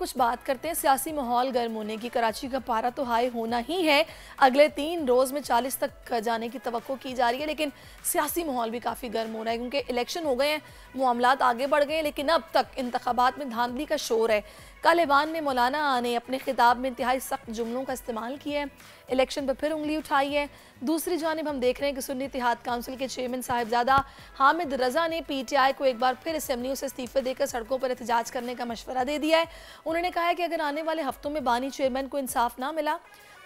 کچھ بات کرتے ہیں، سیاسی ماحول گرم ہونے کی، کراچی کا پارا تو ہائی ہونا ہی ہے۔ اگلے تین روز میں چالیس تک جانے کی توقع کی جا رہی ہے، لیکن سیاسی ماحول بھی کافی گرم ہو رہا ہے۔ کیونکہ الیکشن ہو گئے ہیں، معاملات آگے بڑھ گئے ہیں، لیکن اب تک انتخابات میں دھاندلی کا شور ہے۔ کل ایوان میں مولانا نے اپنے خطاب میں انتہائی سخت جملوں کا استعمال کیا ہے، الیکشن پر پھر انگلی اٹھائی ہے۔ دوسری جانب ہم دیکھ رہے ہیں کہ سنی اتحاد کانسل کے چیئرمن صاحبزادہ حامد رضا نے پی ٹی آئی کو ایک بار پھر اسمبلیوں سے استعفے دے کر سڑکوں پر احتجاج کرنے کا مشورہ دے دیا ہے۔ انہوں نے کہا ہے کہ اگر آنے والے ہفتوں میں بانی چیئرمین کو انصاف نہ ملا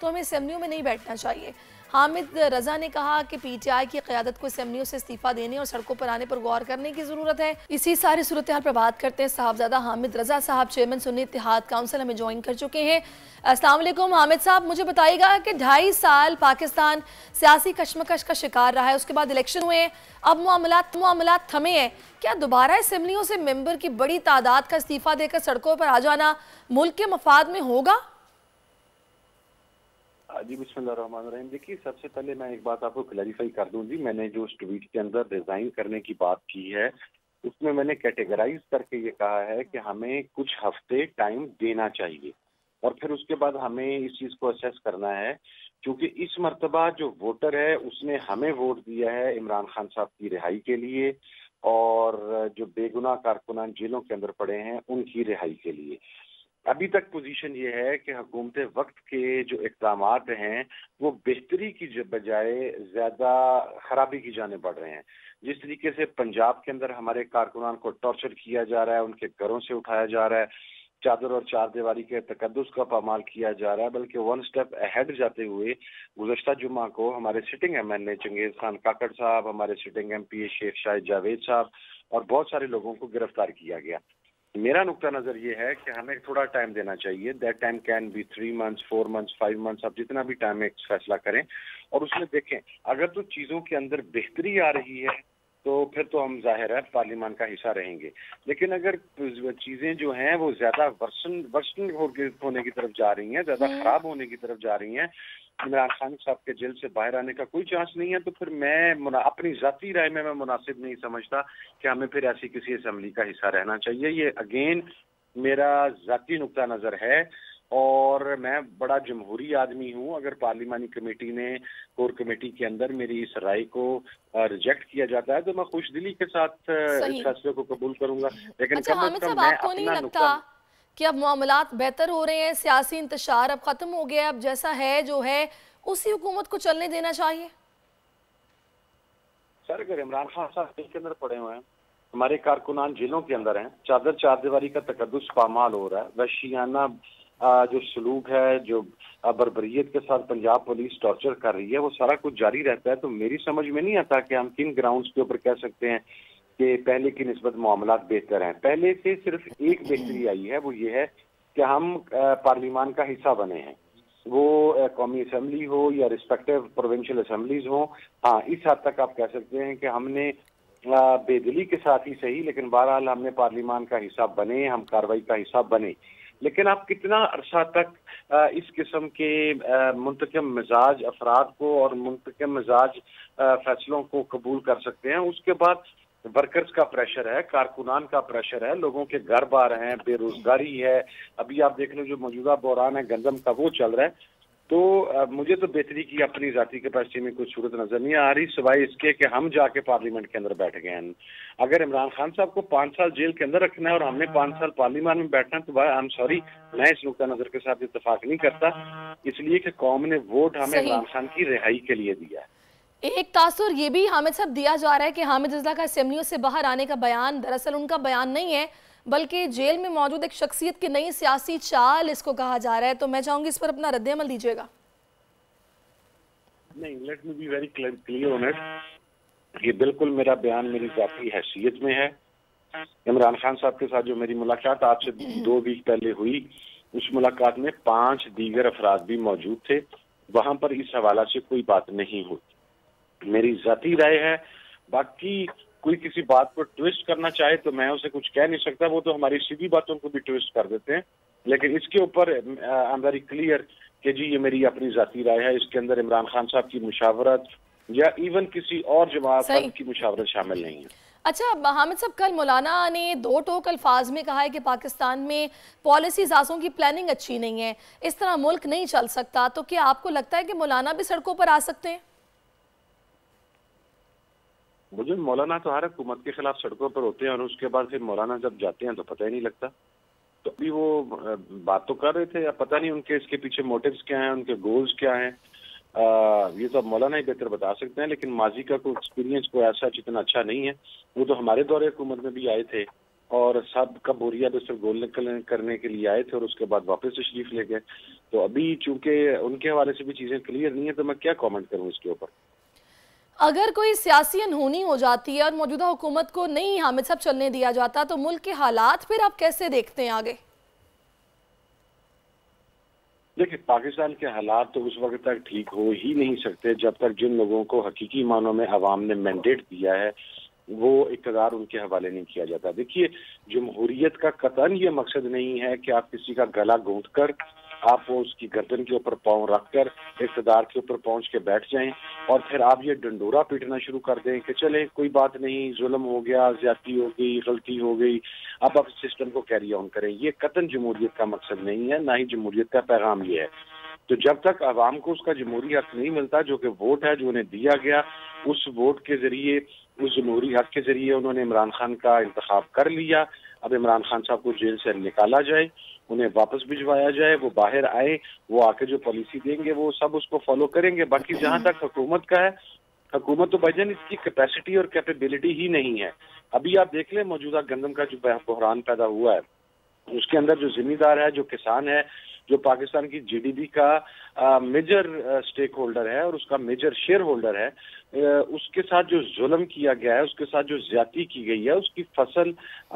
تو ہمیں اسمبلیوں میں نہیں بیٹھنا چاہیے۔ حامد رضا نے کہا کہ پی ٹی آئی کی قیادت کو اسمبلیوں سے استعفیٰ دینے اور سڑکوں پر آنے پر غور کرنے کی ضرورت ہے۔ اسی سارے صورتحال پر بات کرتے ہیں صاحبزادہ حامد رضا صاحب، چیئرمین سنی اتحاد کاؤنسل ہمیں جوائن کر چکے ہیں۔ السلام علیکم حامد صاحب، مجھے بتائیے گا کہ ڈھائی سال پاکستان سیاسی کشمکش کا شکار رہا ہے، اس کے بعد الیکشن ہوئے ہیں، اب معاملات معاملات تھمے ہیں۔ کیا دوبارہ اسمبلیوں سے ممبر کی بڑی تعداد کا استعفیٰ دے کر سڑکوں پر آ جانا ملک کے مفاد میں ہوگا؟ جی بسم اللہ الرحمن الرحیم۔ دیکھیے، سب سے پہلے میں ایک بات آپ کو کلیریفائی کر دوں۔ جی میں نے جو اس ٹویٹ کے اندر ڈیزائن کرنے کی بات کی ہے، اس میں میں نے کیٹیگرائز کر کے یہ کہا ہے کہ ہمیں کچھ ہفتے ٹائم دینا چاہیے۔ اور پھر اس کے بعد ہمیں اس چیز کو اسیس کرنا ہے۔ کیونکہ اس مرتبہ جو ووٹر ہے، اس نے ہمیں ووٹ دیا ہے عمران خان صاحب کی رہائی کے لیے، اور جو بے گناہ کارکنان جیلوں کے اندر پڑے ہیں، ان کی رہائی کے لیے۔ ابھی تک پوزیشن یہ ہے کہ حکومت وقت کے جو اقدامات ہیں، وہ بہتری کی بجائے زیادہ خرابی کی جانے بڑھ رہے ہیں۔ جس طریقے سے پنجاب کے اندر ہمارے کارکنان کو ٹارچر کیا جا رہا ہے، ان کے گھروں سے اٹھایا جا رہا ہے، چادر اور چار دیواری کے تقدس کا پامال کیا جا رہا ہے، بلکہ ون سٹیپ اہیڈ جاتے ہوئے گزشتہ جمعہ کو ہمارے sitting M L A Changez Khan Kakar sahab, ہمارے سٹنگ ایم پی اے شیخ شاہد جاوید صاحب اور بہت سارے لوگوں کو گرفتار کیا گیا۔ میرا نقطہ نظر یہ ہے کہ ہمیں تھوڑا ٹائم دینا چاہیے. That time can be three months four months five months آپ جتنا بھی ٹائم ایک فیصلہ کریں اور اس میں دیکھیں، اگر تو چیزوں کے اندر بہتری آ رہی ہے تو پھر تو ہم ظاہر ہے پارلیمان کا حصہ رہیں گے۔ لیکن اگر چیزیں جو ہیں وہ زیادہ ورسن ورسن ہونے کی طرف جا رہی ہیں زیادہ خراب ہونے کی طرف جا رہی ہیں عمران خان صاحب کے جیل سے باہر آنے کا کوئی چانس نہیں ہے تو پھر میں اپنی ذاتی رائے میں میں مناسب نہیں سمجھتا کہ ہمیں پھر ایسی کسی اسمبلی کا حصہ رہنا چاہیے۔ یہ اگین میرا ذاتی نقطہ نظر ہے۔ اور میں بڑا جمہوری آدمی ہوں۔ اگر پارلیمانی کمیٹی نے کور کمیٹی کے اندر میری اس رائے کو ریجیکٹ کیا جاتا ہے تو میں خوش دلی کے ساتھ اس فیصلے کو قبول کروں گا۔ لیکن اچھا کم از کم میں اپنا نقطہ کہ اب معاملات بہتر ہو رہے ہیں سیاسی انتشار اب ختم ہو گیا اب جیسا ہے جو ہے اسی حکومت کو چلنے دینا چاہیے؟ سر اگر عمران خان صاحب جیل کے اندر پڑے ہوئے ہیں ہمارے کارکنان جیلوں کے اندر ہیں چادر چار دیواری کا تقدس پامال ہو رہا ہے وحشیانہ جو سلوک ہے، جو بربریت کے ساتھ پنجاب پولیس ٹارچر کر رہی ہے، وہ سارا کچھ جاری رہتا ہے۔ تو میری سمجھ میں نہیں آتا کہ ہم کن گراؤنڈز کے اوپر کہہ سکتے ہیں کہ پہلے کی نسبت معاملات بہتر ہیں۔ پہلے سے صرف ایک بہتری آئی ہے، وہ یہ ہے کہ ہم پارلیمان کا حصہ بنے ہیں۔ وہ قومی اسمبلی ہو یا ریسپیکٹو پروونشل اسمبلیز ہوں ہاں اس حد تک آپ کہہ سکتے ہیں کہ ہم نے بے دلی کے ساتھ ہی صحیح، لیکن بہرحال ہم نے پارلیمان کا حصہ بنے، ہم کاروائی کا حصہ بنے۔ لیکن آپ کتنا عرصہ تک اس قسم کے منتقم مزاج افراد کو اور منتقم مزاج فیصلوں کو قبول کر سکتے ہیں؟ اس کے بعد ورکرز کا پریشر ہے، کارکنان کا پریشر ہے، لوگوں کے گھر بار ہیں، بے روزگاری ہے۔ ابھی آپ دیکھ لیں جو موجودہ بحران ہے، گندم کا وہ چل رہا ہے۔ تو مجھے تو بہتری کی اپنی ذاتی کیپیسٹی میں کوئی صورت نظر نہیں آ رہی سوائے اس کے کہ ہم جا کے پارلیمنٹ کے اندر بیٹھ گئے ہیں۔ اگر عمران خان صاحب کو پانچ سال جیل کے اندر رکھنا ہے اور ہم نے پانچ سال پارلیمان میں بیٹھنا ہے تو بھائی ایم سوری میں اس نقطہ نظر کے ساتھ اتفاق نہیں کرتا۔ اس لیے کہ قوم نے ووٹ ہمیں عمران خان کی رہائی کے لیے دیا ہے۔ ایک تاثر یہ بھی حامد صاحب دیا جا رہا ہے کہ حامد رضا کا اسمبلیوں سے باہر آنے کا بیان دراصل ان کا بیان نہیں ہے۔ بلکہ جیل میں موجود ایک شخصیت کی نئی سیاسی چال اس کو کہا جا رہا ہے، تو میں چاہوں گی اس پر اپنا رد عمل دیجیے گا۔ نہیں let me be very clear on it یہ بالکل میرا بیان، میری ذاتی حیثیت میں ہے۔ عمران خان صاحب کے ساتھ جو میری ملاقات آپ سے دو ویک پہلے ہوئی، اس ملاقات میں پانچ دیگر افراد بھی موجود تھے۔ وہاں پر اس حوالہ سے کوئی بات نہیں ہوتی۔ میری ذاتی رائے ہے، باقی کوئی کسی بات کو ٹویسٹ کرنا چاہے تو میں اسے کچھ کہہ نہیں سکتا وہ تو ہماری سیدھی باتوں کو بھی ٹویسٹ کر دیتے ہیں۔ لیکن اس کے اوپر ویری کلیئر کہ جی یہ میری اپنی ذاتی رائے ہے اس کے اندر عمران خان صاحب کی مشاورت یا ایون کسی اور جماعت کی مشاورت شامل نہیں ہے۔ اچھا حامد صاحب کل مولانا نے دو ٹوک الفاظ میں کہا ہے کہ پاکستان میں پالیسی سازوں کی پلاننگ اچھی نہیں ہے اس طرح ملک نہیں چل سکتا تو کیا آپ کو لگتا ہے کہ مولانا بھی سڑکوں پر آ سکتے ہیں؟ مجھے مولانا تو ہر حکومت کے خلاف سڑکوں پر ہوتے ہیں اور اس کے بعد پھر مولانا جب جاتے ہیں تو پتہ ہی نہیں لگتا۔ تو ابھی وہ بات تو کر رہے تھے یا پتہ نہیں ان کے اس کے پیچھے موٹیوز کیا ہیں، ان کے گولز کیا ہیں۔ یہ تو اب مولانا ہی بہتر بتا سکتے ہیں، لیکن ماضی کا کوئی ایکسپیرینس کوئی ایسا جتنا اچھا نہیں ہے۔ وہ تو ہمارے دور حکومت میں بھی آئے تھے اور سب کا بوریا بھی صرف گول نکل، کرنے کے لیے آئے تھے اور اس کے بعد واپس تشریف لے گئے۔ تو ابھی چونکہ ان کے حوالے سے بھی چیزیں کلیئر نہیں ہیں، تو میں کیا کامنٹ کروں اس کے اوپر؟ اگر کوئی سیاسی انہونی ہو جاتی ہے اور موجودہ حکومت کو نہیں حامد صاحب چلنے دیا جاتا، تو ملک کے حالات پھر آپ کیسے دیکھتے ہیں آگے؟ دیکھیں، پاکستان کے حالات تو اس وقت تک ٹھیک ہو ہی نہیں سکتے، جب تک جن لوگوں کو حقیقی معنوں میں عوام نے مینڈیٹ دیا ہے، وہ اقتدار ان کے حوالے نہیں کیا جاتا۔ دیکھیے، جمہوریت کا قطن یہ مقصد نہیں ہے کہ آپ کسی کا گلا گھونٹ کر آپ وہ اس کی گردن کے اوپر پاؤں رکھ کر اقتدار کے اوپر پہنچ کے بیٹھ جائیں اور پھر آپ یہ ڈنڈورا پیٹنا شروع کر دیں کہ چلے کوئی بات نہیں، ظلم ہو گیا، زیادتی ہو گئی، غلطی ہو گئی، اب آپ سسٹم کو کیری آن کریں۔ یہ قطن جمہوریت کا مقصد نہیں ہے، نہ ہی جمہوریت کا پیغام یہ ہے۔ تو جب تک عوام کو اس کا جمہوری حق نہیں ملتا، جو کہ ووٹ ہے، جو انہیں دیا گیا، اس ووٹ کے ذریعے، اس جمہوری حق کے ذریعے انہوں نے عمران خان کا انتخاب کر لیا۔ اب عمران خان صاحب کو جیل سے نکالا جائے۔ انہیں واپس بھجوایا جائے، وہ باہر آئے، وہ آ کے جو پالیسی دیں گے، وہ سب اس کو فالو کریں گے۔ باقی جہاں تک حکومت کا ہے، حکومت تو بھجن اس کی کیپیسٹی اور کیپیبلٹی ہی نہیں ہے۔ ابھی آپ دیکھ لیں، موجودہ گندم کا جو بحران پیدا ہوا ہے، اس کے اندر جو ذمہ دار ہے، جو کسان ہے، جو پاکستان کی جی ڈی بی کا میجر سٹیک ہولڈر ہے اور اس کا میجر شیئر ہولڈر ہے اس کے ساتھ جو ظلم کیا گیا ہے، اس کے ساتھ جو زیادتی کی گئی ہے، اس کی فصل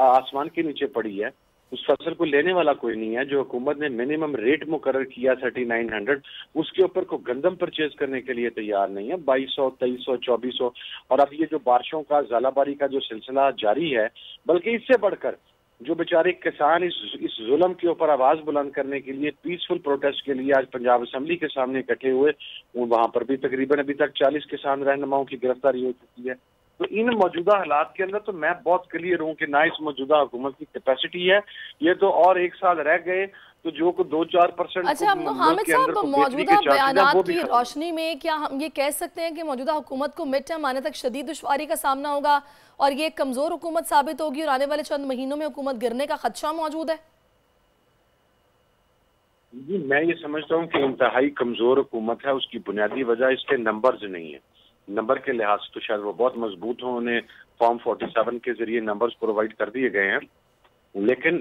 آسمان کے نیچے پڑی ہے۔ اس فصل کو لینے والا کوئی نہیں ہے، جو حکومت نے منیمم ریٹ مقرر کیا تھرٹی نائن ہنڈریڈ اس کے اوپر کو گندم پرچیز کرنے کے لیے تیار نہیں ہے۔ بائیس سو، تیئیس سو، چوبیس سو۔ اور اب یہ جو بارشوں کا زالہ باری کا جو سلسلہ جاری ہے، بلکہ اس سے بڑھ کر جو بیچارے کسان اس اس ظلم کے اوپر آواز بلند کرنے کے لیے پیسفل پروٹیسٹ کے لیے آج پنجاب اسمبلی کے سامنے اکٹھے ہوئے وہاں پر بھی تقریباً ابھی تک چالیس کسان رہنماؤں کی گرفتاری ہو چکی ہے۔ تو ان موجودہ حالات کے اندر تو میں بہت کلیئر ہوں کہ نہ اس موجودہ حکومت کی کیپیسٹی ہے۔ یہ تو اور ایک سال رہ گئے تو جو کو دو چار پرسنٹ اچھا حامد صاحب موجودہ بیانات کی روشنی میں کیا ہم یہ کہہ سکتے ہیں کہ موجودہ حکومت کو مٹ ٹرم آنے تک شدید دشواری کا سامنا ہوگا اور یہ کمزور حکومت ثابت ہوگی اور آنے والے چند مہینوں میں حکومت گرنے کا خدشہ موجود ہے؟ جی میں یہ سمجھتا ہوں کہ انتہائی کمزور حکومت ہے اس کی بنیادی وجہ اس کے نمبرز نہیں ہیں۔ نمبر کے لحاظ سے تو شاید وہ بہت مضبوط ہوں، انہیں فارم فورٹی سیون کے ذریعے نمبرز پرووائڈ کر دیے گئے ہیں۔ لیکن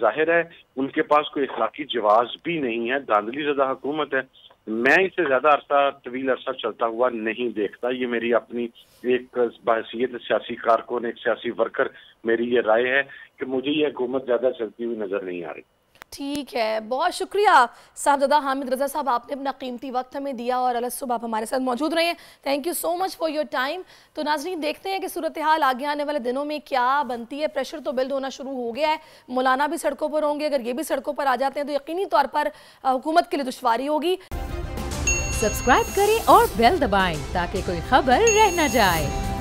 ظاہر ہے، ان کے پاس کوئی اخلاقی جواز بھی نہیں ہے داندلی زدہ حکومت ہے۔ میں اسے زیادہ عرصہ طویل عرصہ چلتا ہوا نہیں دیکھتا۔ یہ میری اپنی ایک بحثیت، سیاسی کارکن، ایک سیاسی ورکر میری یہ رائے ہے کہ مجھے یہ حکومت زیادہ چلتی ہوئی نظر نہیں آ رہی۔ ٹھیک ہے۔ بہت شکریہ صاحبزادہ حامد رضا صاحب، آپ نے اپنا قیمتی وقت ہمیں دیا اور اللہ صبح آپ ہمارے ساتھ موجود رہے ہیں۔ Thank you so much for your time تو ناظرین، دیکھتے ہیں کہ صورتحال آگے آنے والے دنوں میں کیا بنتی ہے۔ پریشر تو بلڈ ہونا شروع ہو گیا ہے۔ مولانا بھی سڑکوں پر ہوں گے۔ اگر یہ بھی سڑکوں پر آ جاتے ہیں تو یقینی طور پر حکومت کے لیے دشواری ہوگی۔ سبسکرائب کریں اور بیل دبائیں تاکہ کوئی خبر رہ نہ جائے۔